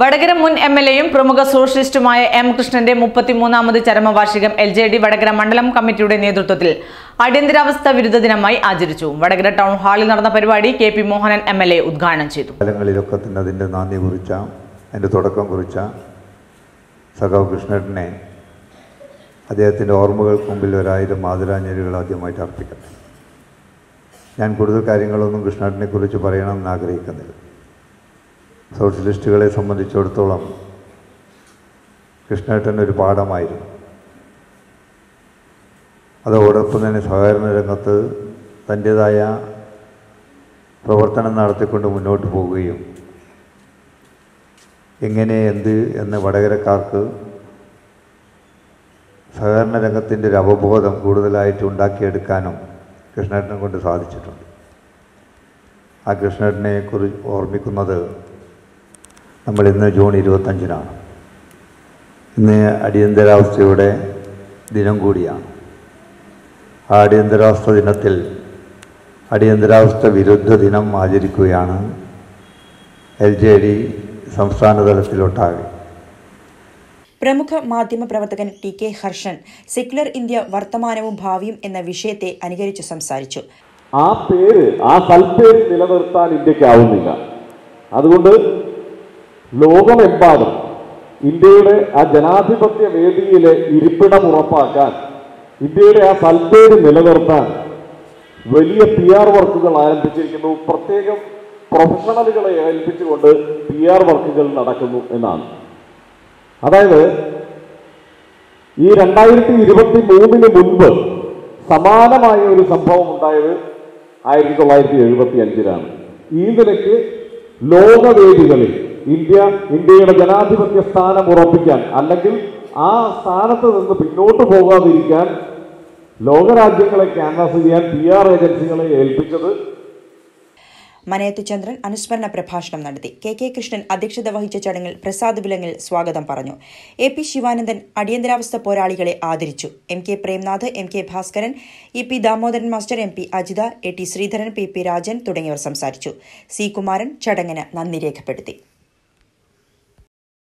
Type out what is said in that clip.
വടകര മുൻ M L എയും പ്രമുഖ സോഷ്യലിസ്റ്റുമായ എം കൃഷ്ണന്റെ മുപ്പത്തിമൂന്നാമത് ചരമവാർഷികം എൽ ജെ ഡി വടകര മണ്ഡലം കമ്മിറ്റിയുടെ നേതൃത്വത്തിൽ അടിയന്തരാവസ്ഥ വിരുദ്ധ ദിനമായി ആചരിച്ചു. വടകര ടൗൺ ഹാളിൽ നടന്ന പരിപാടി K P Mohanan M L A ഉദ്ഘാടനം ചെയ്തു. കാലങ്ങളിലൊക്കെ തന്നെ അതിന്റെ നന്ദി കുറിച്ച അതിന്റെ തുടക്കം കുറിച്ച സഖാവ് കൃഷ്ണനെ അദ്ദേഹത്തിന്റെ ഓർമ്മകൾക്ക് മുമ്പിൽ ഒരായിരം ആദരാഞ്ജലികൾ ആദ്യമായിട്ട് അർപ്പിക്കട്ടെ. ഞാൻ കൂടുതൽ കാര്യങ്ങളൊന്നും കൃഷ്ണനെ കുറിച്ച് പറയണമെന്ന് ആഗ്രഹിക്കുന്നില്ല. സോഷ്യലിസ്റ്റുകളെ സംബന്ധിച്ചിടത്തോളം കൃഷ്ണേട്ടൻ ഒരു പാഠമായിരുന്നു. അതോടൊപ്പം തന്നെ സഹകരണ രംഗത്ത് തന്റേതായ പ്രവർത്തനം നടത്തിക്കൊണ്ട് മുന്നോട്ട് പോവുകയും എങ്ങനെ എന്ത് എന്ന് വടകരക്കാർക്ക് സഹകരണ രംഗത്തിന്റെ ഒരു അവബോധം കൂടുതലായിട്ട് ഉണ്ടാക്കിയെടുക്കാനും കൃഷ്ണേട്ടനെ കൊണ്ട് സാധിച്ചിട്ടുണ്ട്. ആ കൃഷ്ണേട്ടനെ കുറിച്ച് ഓർമ്മിക്കുന്നത് നമ്മൾ ഇന്ന് ജൂൺ ഇരുപത്തഞ്ചിനാണ്. ഇന്ന് അടിയന്തരാവസ്ഥയുടെ ദിനം കൂടിയാണ്. ആ അടിയന്തരാവസ്ഥ ദിനത്തിൽ അടിയന്തരാവസ്ഥ വിരുദ്ധ ദിനം ആചരിക്കുകയാണ് എൽ ജെ ഡി സംസ്ഥാന തലത്തിലൊട്ടാകെ. പ്രമുഖ മാധ്യമപ്രവർത്തകൻ T K Harshan secular India വർത്തമാനവും ഭാവിയും എന്ന വിഷയത്തെ അനുകരിച്ച് സംസാരിച്ചു. ആ പേര് ആ സൽപ്പേര് നിലനിർത്താൻ ഇന്ത്യക്കാവുന്നില്ല. അതുകൊണ്ട് ലോകമെമ്പാടും ഇന്ത്യയുടെ ആ ജനാധിപത്യ വേദിയിലെ ഇരിപ്പിടം ഉറപ്പാക്കാൻ ഇന്ത്യയുടെ ആ തൽപ്പേര് നിലനിർത്താൻ വലിയ പി ആർ വർക്കുകൾ ആരംഭിച്ചിരിക്കുന്നു. പ്രത്യേകം പ്രൊഫഷണലുകളെ ഏൽപ്പിച്ചുകൊണ്ട് പി ആർ വർക്കുകൾ നടക്കുന്നു എന്നാണ്. അതായത് ഈ രണ്ടായിരത്തി ഇരുപത്തി മൂന്നിന് മുൻപ് സമാനമായ ഒരു സംഭവം ഉണ്ടായത് ആയിരത്തി തൊള്ളായിരത്തി എഴുപത്തി അഞ്ചിലാണ് ഈ നിലയ്ക്ക് ലോകവേദികളിൽ ഇന്ത്യ ഇന്ത്യയുടെ ജനാധിപത്യ സ്ഥാനം ഉറപ്പിക്കാൻ അല്ലെങ്കിൽ ആ സ്ഥാനത്ത് നിന്ന് പിന്നോട്ട് പോകാതിരിക്കാൻ ലോകരാജ്യങ്ങളെ ക്യാൻവാസ് ചെയ്യാൻ പി ആർ ഏജൻസികളെ ഏൽപ്പിച്ചത് മനയത്ത് ചന്ദ്രൻ അനുസ്മരണ പ്രഭാഷണം നടത്തി. കെ കെ കൃഷ്ണൻ അധ്യക്ഷത വഹിച്ച ചടങ്ങിൽ പ്രസാദ് വിലങ്ങിൽ സ്വാഗതം പറഞ്ഞു. എ പി ശിവാനന്ദൻ അടിയന്തരാവസ്ഥ പോരാളികളെ ആദരിച്ചു. M K Premnath M K Bhaskaran E P Damodaran master M P Ajitha A T Sreedharan P P Rajan തുടങ്ങിയവർ സംസാരിച്ചു. സി കുമാരൻ ചടങ്ങിന് നന്ദി രേഖപ്പെടുത്തി.